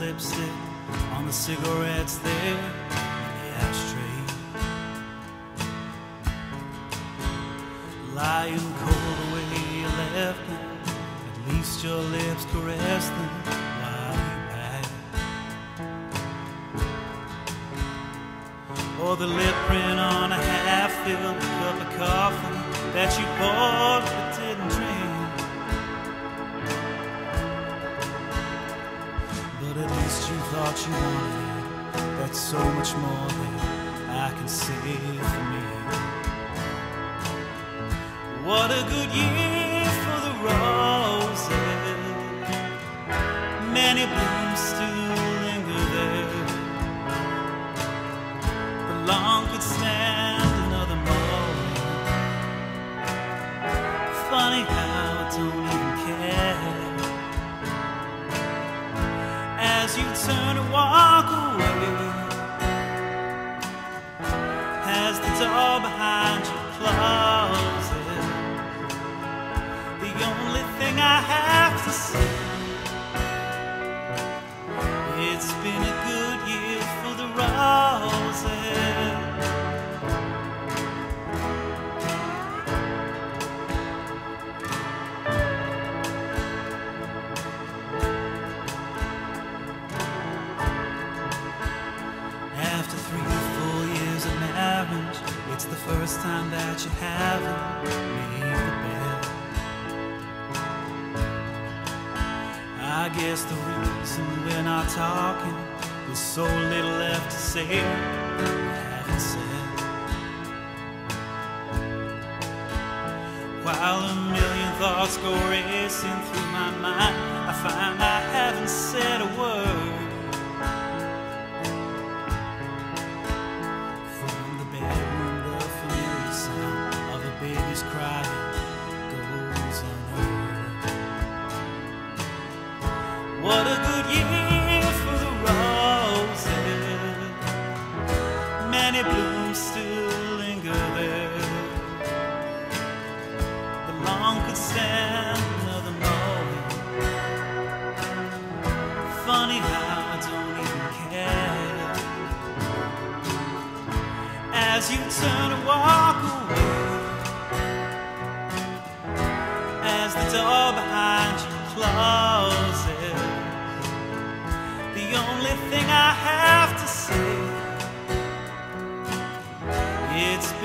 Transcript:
lipstick on the cigarettes there in the ashtray. Lying cold where you left them, at least your lips caressed them while you packed. Or the lip print on a half-filled cup of coffee that you poured least you thought you wanted it. That's so much more than I can say for me. What a good year for the roses. Many blooms still linger there. The lawn could stand another moment. Funny how I don't even you turn and walk away, as the door behind time that you haven't made the bed. I guess the reason we're not talking is so little left to say we haven't said. While a million thoughts go racing through my mind, I find I haven't said a word. Baby's crying goes unheard. What a good year for the roses. Many blooms still linger there. The lawn could stand another moment. Funny how I don't even care as you turn to walk away. Only thing I have to say, it's